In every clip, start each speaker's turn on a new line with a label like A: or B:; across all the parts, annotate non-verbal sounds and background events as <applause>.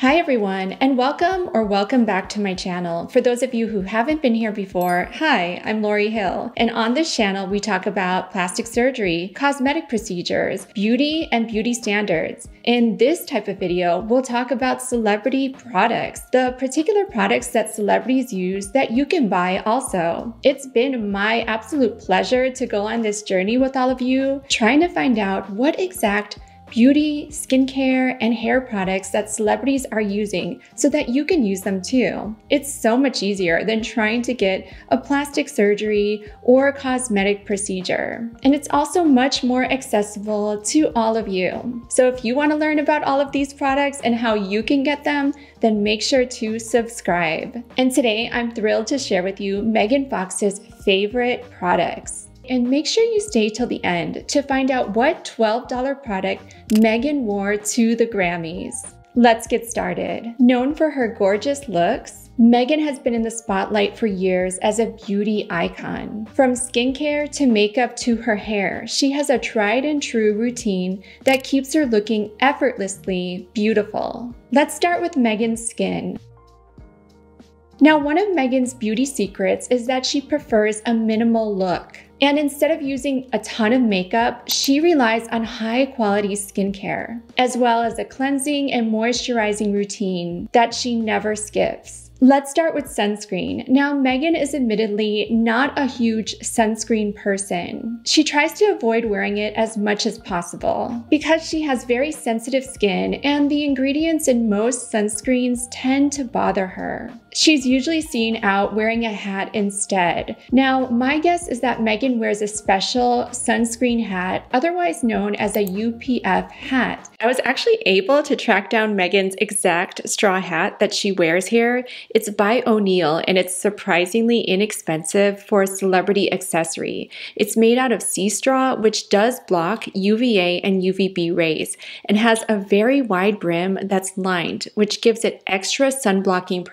A: Hi everyone, and welcome or welcome back to my channel. For those of you who haven't been here before, hi, I'm Lorry Hill, and on this channel we talk about plastic surgery, cosmetic procedures, beauty, and beauty standards. In this type of video, we'll talk about celebrity products, the particular products that celebrities use that you can buy also. It's been my absolute pleasure to go on this journey with all of you, trying to find out what exact beauty, skincare, and hair products that celebrities are using so that you can use them too. It's so much easier than trying to get a plastic surgery or a cosmetic procedure. And it's also much more accessible to all of you. So if you want to learn about all of these products and how you can get them, then make sure to subscribe. And today I'm thrilled to share with you Megan Fox's favorite products and make sure you stay till the end to find out what $12 product Megan wore to the Grammys. Let's get started. Known for her gorgeous looks, Megan has been in the spotlight for years as a beauty icon. From skincare to makeup to her hair, she has a tried and true routine that keeps her looking effortlessly beautiful. Let's start with Megan's skin. Now, one of Megan's beauty secrets is that she prefers a minimal look. And instead of using a ton of makeup, she relies on high quality skincare, as well as a cleansing and moisturizing routine that she never skips. Let's start with sunscreen. Now, Megan is admittedly not a huge sunscreen person. She tries to avoid wearing it as much as possible because she has very sensitive skin and the ingredients in most sunscreens tend to bother her. She's usually seen out wearing a hat instead. Now, my guess is that Megan wears a special sunscreen hat, otherwise known as a UPF hat. I was actually able to track down Megan's exact straw hat that she wears here. It's by O'Neill and it's surprisingly inexpensive for a celebrity accessory. It's made out of sea straw, which does block UVA and UVB rays, and has a very wide brim that's lined, which gives it extra sun blocking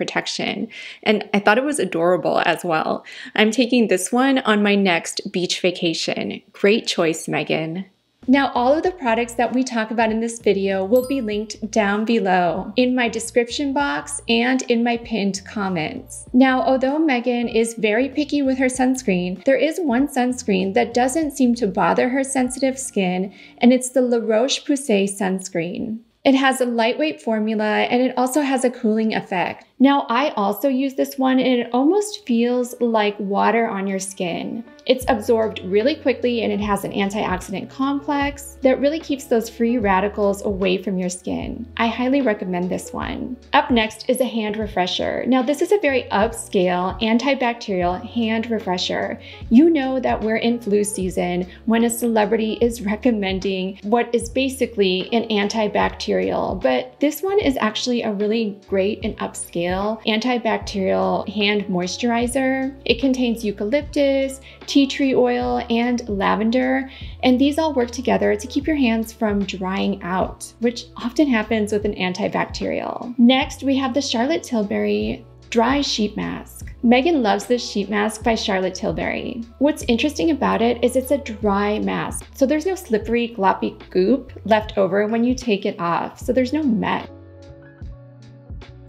A: And I thought it was adorable as well. I'm taking this one on my next beach vacation. Great choice, Megan. Now, all of the products that we talk about in this video will be linked down below in my description box and in my pinned comments. Now, although Megan is very picky with her sunscreen, there is one sunscreen that doesn't seem to bother her sensitive skin, and it's the La Roche-Posay sunscreen. It has a lightweight formula and it also has a cooling effect. Now, I also use this one and it almost feels like water on your skin. It's absorbed really quickly and it has an antioxidant complex that really keeps those free radicals away from your skin. I highly recommend this one. Up next is a hand refresher. Now this is a very upscale antibacterial hand refresher. You know that we're in flu season when a celebrity is <laughs> recommending what is basically an antibacterial, but this one is actually a really great and upscale antibacterial hand moisturizer. It contains eucalyptus, tea tree oil, and lavender. And these all work together to keep your hands from drying out, which often happens with an antibacterial. Next, we have the Charlotte Tilbury Dry Sheet Mask. Megan loves this sheet mask by Charlotte Tilbury. What's interesting about it is it's a dry mask, so there's no slippery, gloppy goop left over when you take it off, so there's no mess.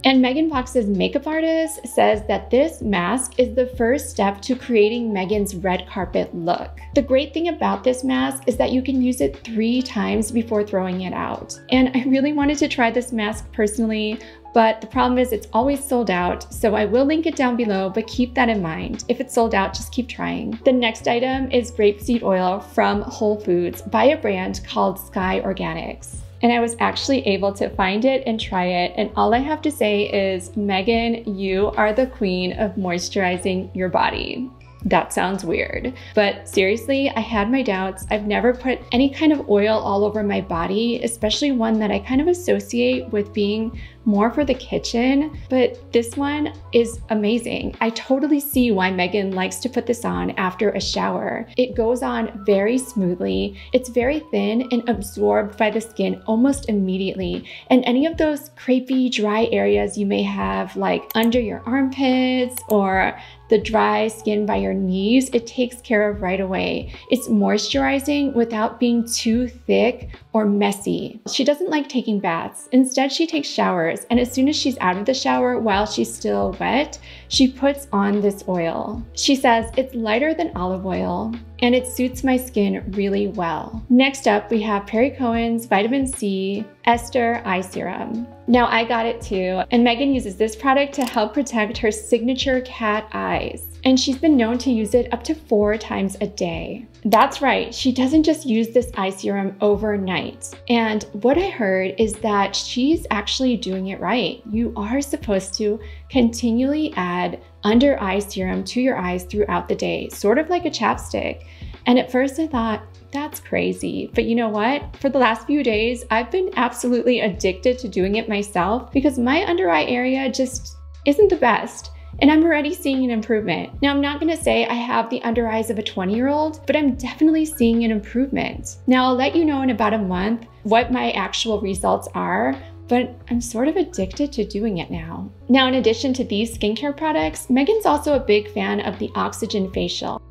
A: And Megan Fox's makeup artist says that this mask is the first step to creating Megan's red carpet look. The great thing about this mask is that you can use it three times before throwing it out. And I really wanted to try this mask personally, but the problem is it's always sold out, so I will link it down below, but keep that in mind. If it's sold out, just keep trying. The next item is grapeseed oil from Whole Foods by a brand called Sky Organics and I was actually able to find it and try it. And all I have to say is, Megan, you are the queen of moisturizing your body. That sounds weird. But seriously, I had my doubts. I've never put any kind of oil all over my body, especially one that I kind of associate with being more for the kitchen, but this one is amazing. I totally see why Megan likes to put this on after a shower. It goes on very smoothly. It's very thin and absorbed by the skin almost immediately. And any of those crepey, dry areas you may have like under your armpits or the dry skin by your knees, it takes care of right away. It's moisturizing without being too thick or messy. She doesn't like taking baths. Instead, she takes showers, and as soon as she's out of the shower while she's still wet, she puts on this oil. She says it's lighter than olive oil and it suits my skin really well. Next up, we have Perricone's Vitamin C Ester Eye Serum. Now, I got it too, and Megan uses this product to help protect her signature cat eyes and she's been known to use it up to four times a day. That's right, she doesn't just use this eye serum overnight. And what I heard is that she's actually doing it right. You are supposed to continually add under eye serum to your eyes throughout the day, sort of like a chapstick. And at first I thought, that's crazy. But you know what? For the last few days, I've been absolutely addicted to doing it myself because my under eye area just isn't the best and I'm already seeing an improvement. Now, I'm not gonna say I have the under eyes of a 20 year old, but I'm definitely seeing an improvement. Now, I'll let you know in about a month what my actual results are, but I'm sort of addicted to doing it now. Now, in addition to these skincare products, Megan's also a big fan of the Oxygen Facial.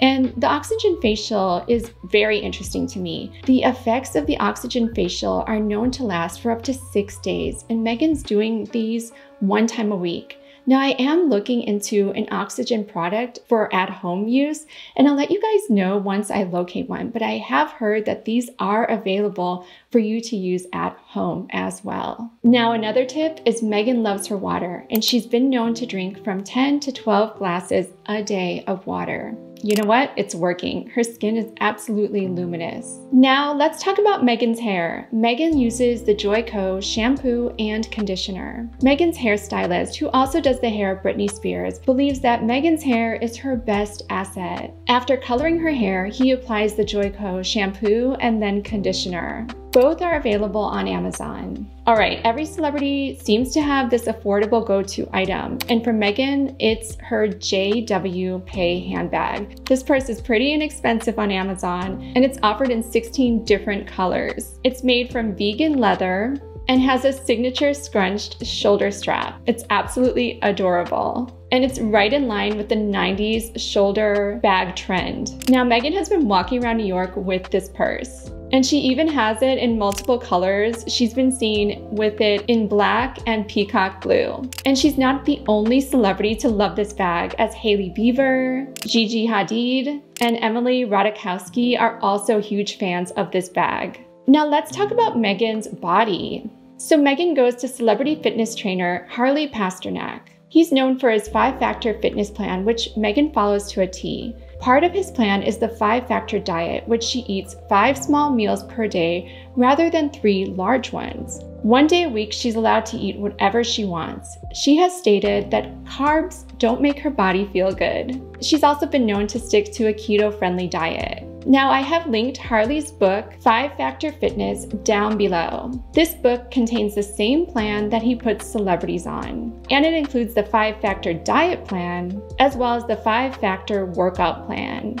A: And the oxygen facial is very interesting to me. The effects of the oxygen facial are known to last for up to six days, and Megan's doing these one time a week. Now, I am looking into an oxygen product for at home use, and I'll let you guys know once I locate one. But I have heard that these are available for you to use at home as well. Now, another tip is Megan loves her water, and she's been known to drink from 10 to 12 glasses a day of water. You know what? It's working. Her skin is absolutely luminous. Now let's talk about Megan's hair. Megan uses the Joico shampoo and conditioner. Megan's hairstylist, who also does the hair of Britney Spears, believes that Megan's hair is her best asset. After coloring her hair, he applies the Joico shampoo and then conditioner. Both are available on Amazon. All right, every celebrity seems to have this affordable go to item. And for Megan, it's her JW PEI handbag. This purse is pretty inexpensive on Amazon and it's offered in 16 different colors. It's made from vegan leather, and has a signature scrunched shoulder strap. It's absolutely adorable. And it's right in line with the 90s shoulder bag trend. Now, Megan has been walking around New York with this purse. And she even has it in multiple colors. She's been seen with it in black and peacock blue. And she's not the only celebrity to love this bag, as Hailey Bieber, Gigi Hadid, and Emily Ratajkowski are also huge fans of this bag. Now let's talk about Megan's body. So Megan goes to celebrity fitness trainer Harley Pasternak. He's known for his five factor fitness plan, which Megan follows to a T. Part of his plan is the five factor diet, which she eats five small meals per day rather than three large ones. One day a week, she's allowed to eat whatever she wants. She has stated that carbs don't make her body feel good. She's also been known to stick to a keto friendly diet. Now, I have linked Harley's book, Five Factor Fitness, down below. This book contains the same plan that he puts celebrities on, and it includes the Five Factor Diet Plan as well as the Five Factor Workout Plan.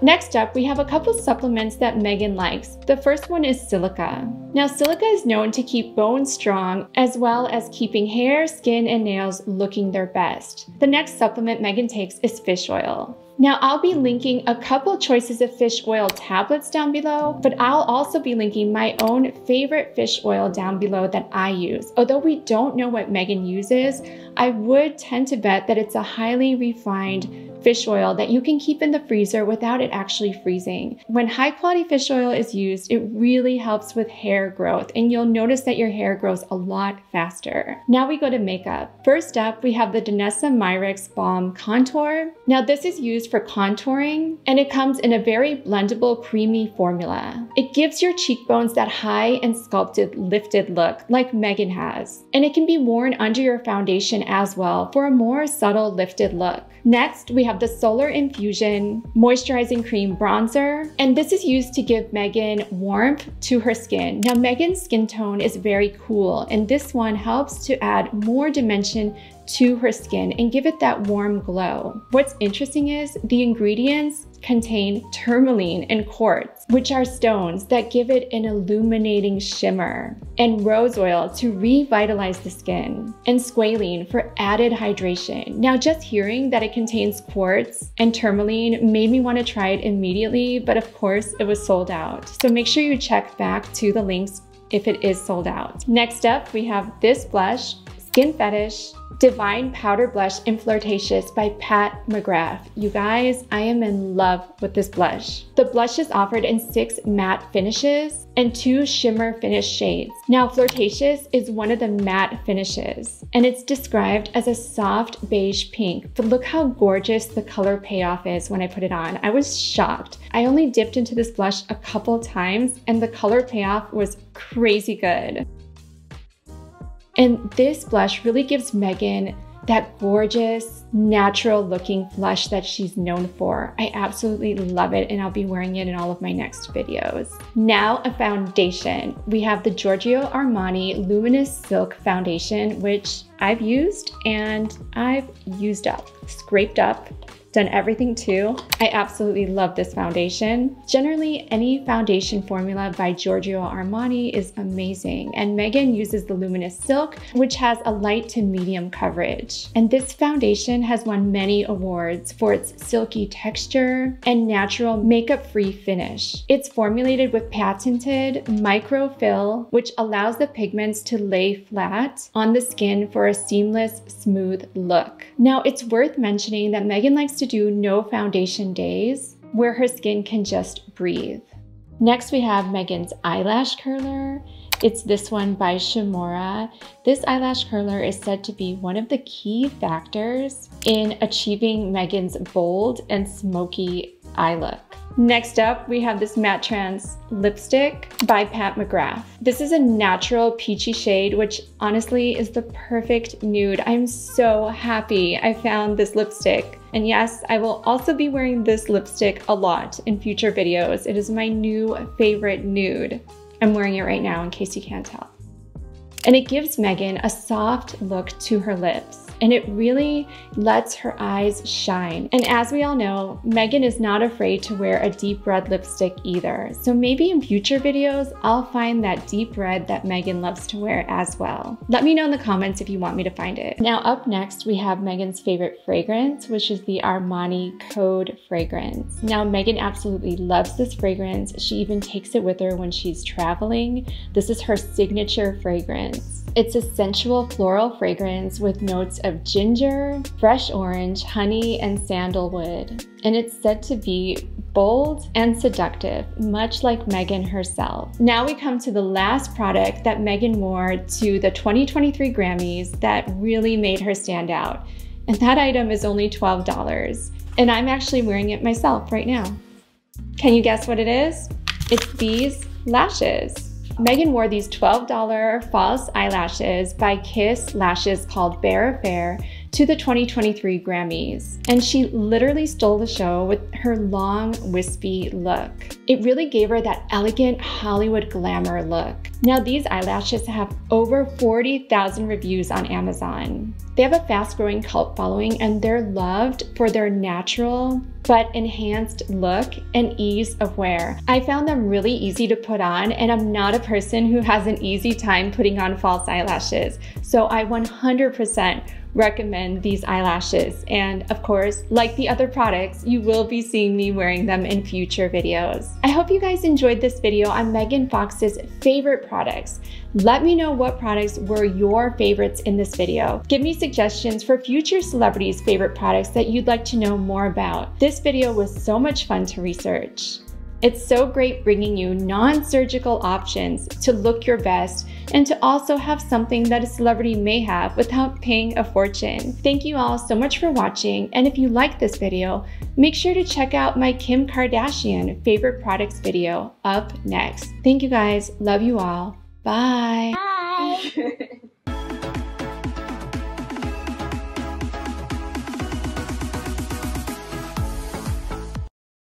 A: Next up, we have a couple supplements that Megan likes. The first one is silica. Now, silica is known to keep bones strong as well as keeping hair, skin, and nails looking their best. The next supplement Megan takes is fish oil. Now, I'll be linking a couple choices of fish oil tablets down below, but I'll also be linking my own favorite fish oil down below that I use. Although we don't know what Megan uses, I would tend to bet that it's a highly refined fish oil that you can keep in the freezer without it actually freezing. When high quality fish oil is used, it really helps with hair growth and you'll notice that your hair grows a lot faster. Now we go to makeup. First up, we have the Danessa Myricks Balm Contour. Now this is used for contouring and it comes in a very blendable creamy formula. It gives your cheekbones that high and sculpted lifted look like Megan has. And it can be worn under your foundation as well for a more subtle lifted look. Next, we have the Solar Infusion Moisturizing Cream Bronzer, and this is used to give Megan warmth to her skin. Now, Megan's skin tone is very cool, and this one helps to add more dimension to her skin and give it that warm glow. What's interesting is the ingredients contain tourmaline and quartz, which are stones that give it an illuminating shimmer, and rose oil to revitalize the skin, and squalene for added hydration. Now, just hearing that it contains quartz and tourmaline made me want to try it immediately, but of course, it was sold out. So make sure you check back to the links if it is sold out. Next up, we have this blush, Skin Fetish Divine Powder Blush in Flirtatious by Pat McGrath. You guys, I am in love with this blush. The blush is offered in six matte finishes and two shimmer finish shades. Now, Flirtatious is one of the matte finishes, and it's described as a soft beige pink. But look how gorgeous the color payoff is when I put it on. I was shocked. I only dipped into this blush a couple times, and the color payoff was crazy good. And this blush really gives Megan that gorgeous, natural looking blush that she's known for. I absolutely love it and I'll be wearing it in all of my next videos. Now a foundation. We have the Giorgio Armani Luminous Silk Foundation, which I've used and I've used up, scraped up done everything too. I absolutely love this foundation. Generally, any foundation formula by Giorgio Armani is amazing. And Megan uses the Luminous Silk, which has a light to medium coverage. And this foundation has won many awards for its silky texture and natural makeup-free finish. It's formulated with patented microfill, which allows the pigments to lay flat on the skin for a seamless, smooth look. Now, it's worth mentioning that Megan likes to do no foundation days where her skin can just breathe. Next, we have Megan's eyelash curler. It's this one by Shu Uemura. This eyelash curler is said to be one of the key factors in achieving Megan's bold and smoky eye look. Next up, we have this Matte Trance lipstick by Pat McGrath. This is a natural peachy shade, which honestly is the perfect nude. I'm so happy I found this lipstick. And yes, I will also be wearing this lipstick a lot in future videos. It is my new favorite nude. I'm wearing it right now in case you can't tell. And it gives Megan a soft look to her lips and it really lets her eyes shine. And as we all know, Megan is not afraid to wear a deep red lipstick either. So maybe in future videos, I'll find that deep red that Megan loves to wear as well. Let me know in the comments if you want me to find it. Now up next, we have Megan's favorite fragrance, which is the Armani Code fragrance. Now Megan absolutely loves this fragrance. She even takes it with her when she's traveling. This is her signature fragrance. It's a sensual floral fragrance with notes of ginger, fresh orange, honey, and sandalwood. And it's said to be bold and seductive, much like Megan herself. Now we come to the last product that Megan wore to the 2023 Grammys that really made her stand out. And that item is only $12. And I'm actually wearing it myself right now. Can you guess what it is? It's these lashes. Megan wore these $12 false eyelashes by Kiss Lashes called Bare Affair to the 2023 Grammys, and she literally stole the show with her long, wispy look. It really gave her that elegant Hollywood glamour look. Now, these eyelashes have over 40,000 reviews on Amazon. They have a fast growing cult following and they're loved for their natural but enhanced look and ease of wear. I found them really easy to put on, and I'm not a person who has an easy time putting on false eyelashes. So I 100% recommend these eyelashes. And of course, like the other products, you will be seeing me wearing them in future videos. I hope you guys enjoyed this video on Megan Fox's favorite products. Let me know what products were your favorites in this video. Give me suggestions for future celebrities' favorite products that you'd like to know more about. This video was so much fun to research. It's so great bringing you non-surgical options to look your best and to also have something that a celebrity may have without paying a fortune. Thank you all so much for watching and if you like this video, make sure to check out my Kim Kardashian favorite products video up next. Thank you guys, love you all, bye!
B: Bye! <laughs>